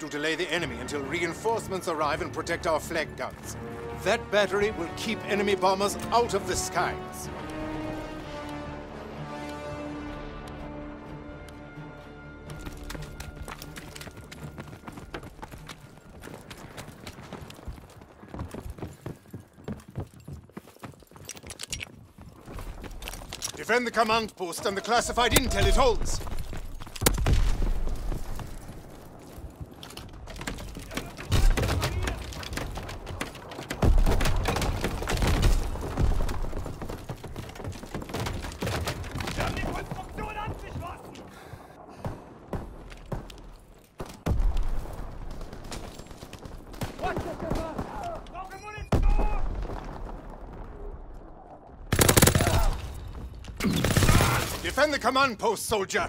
to delay the enemy until reinforcements arrive and protect our flak guns. That battery will keep enemy bombers out of the skies. Defend the command post and the classified intel it holds. Defend the command post, soldier!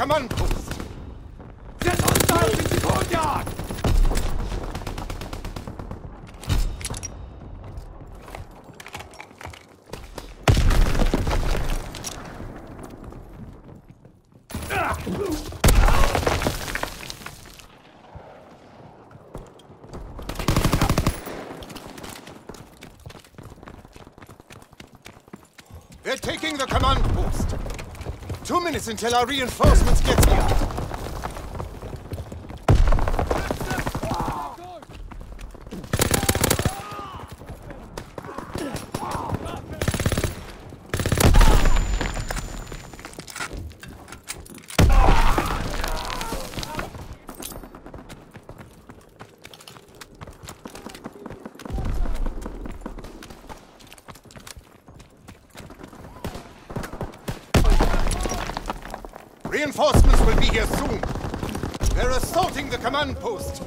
Protect the command post. They're taking the command post. Two minutes until our reinforcements get here. Reinforcements will be here soon. They're assaulting the command post.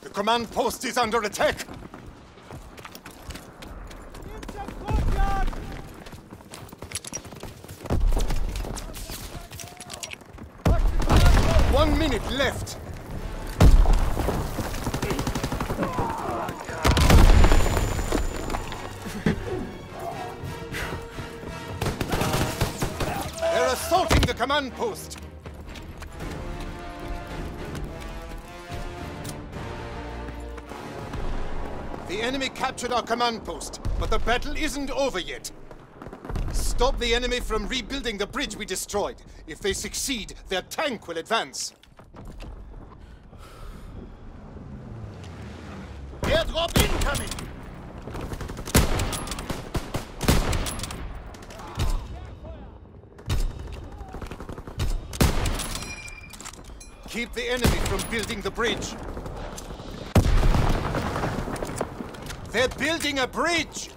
The command post is under attack. One minute left. Command post. The enemy captured our command post, but the battle isn't over yet. Stop the enemy from rebuilding the bridge we destroyed. If they succeed, their tank will advance. Airdrop incoming! Keep the enemy from building the bridge. They're building a bridge!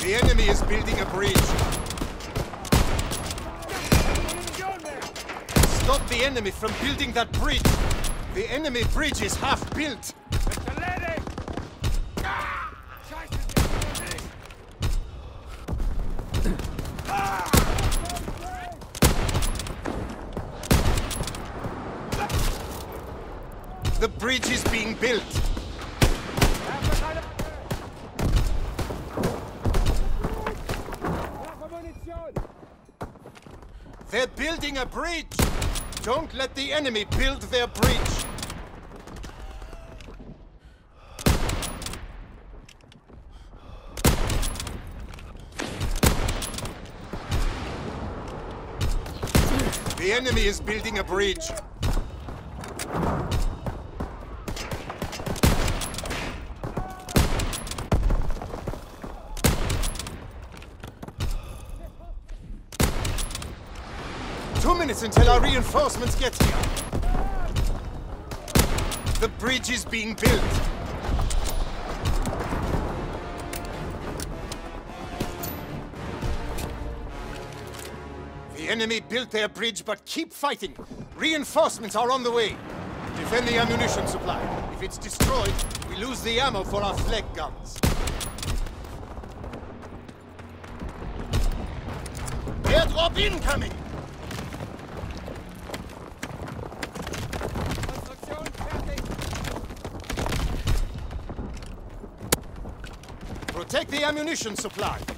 The enemy is building a bridge. the enemy from building that bridge. The enemy bridge is half built. The bridge is being built. They're building a bridge! Don't let the enemy build their bridge! The enemy is building a bridge. Two minutes until our reinforcements get here. The bridge is being built. The enemy built their bridge, but keep fighting. Reinforcements are on the way. Defend the ammunition supply. If it's destroyed, we lose the ammo for our flak guns. Airdrop incoming! Protect the ammunition supply.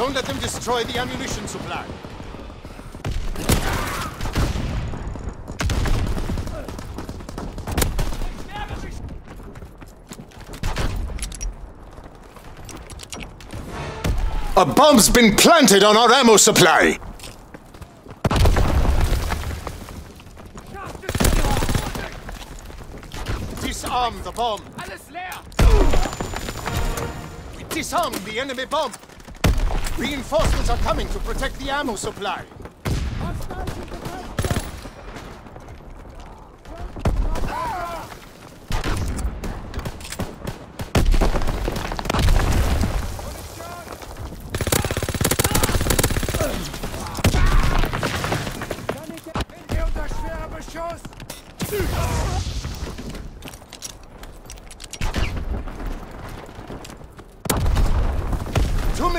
Don't let them destroy the ammunition supply. A bomb's been planted on our ammo supply. Disarm the bomb. We disarmed the enemy bomb. Reinforcements are coming to protect the ammo supply.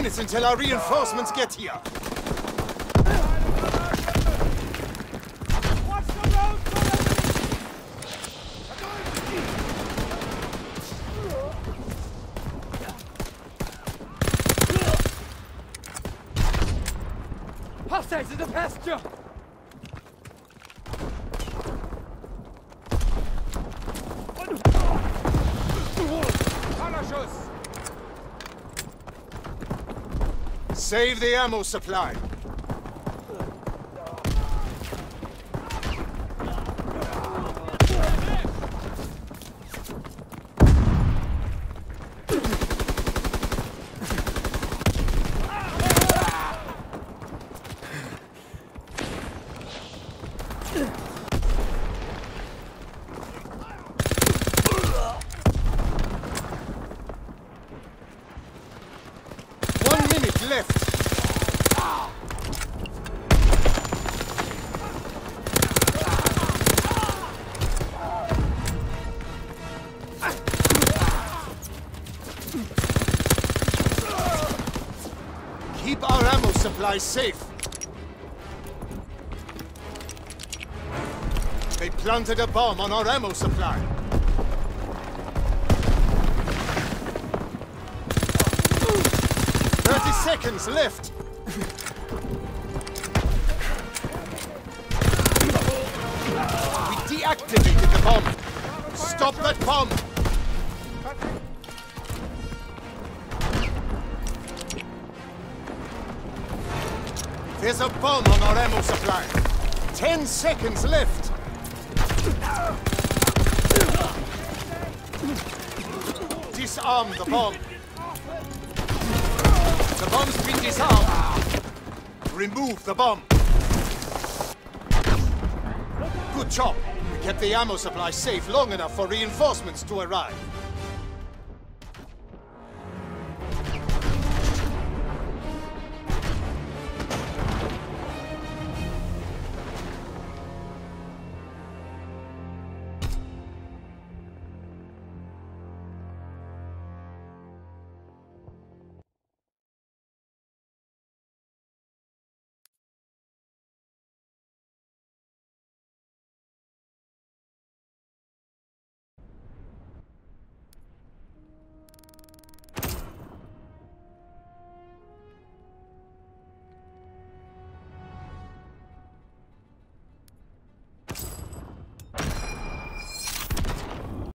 Minutes until our reinforcements get here. Hostiles in the pasture! Fahnerschuss! Save the ammo supply. Keep our ammo supply safe. They planted a bomb on our ammo supply. Thirty seconds left. We deactivated the bomb. Stop that bomb. A bomb on our ammo supply. Ten seconds left. Disarm the bomb. The bomb's been disarmed. Remove the bomb. Good job. We kept the ammo supply safe long enough for reinforcements to arrive.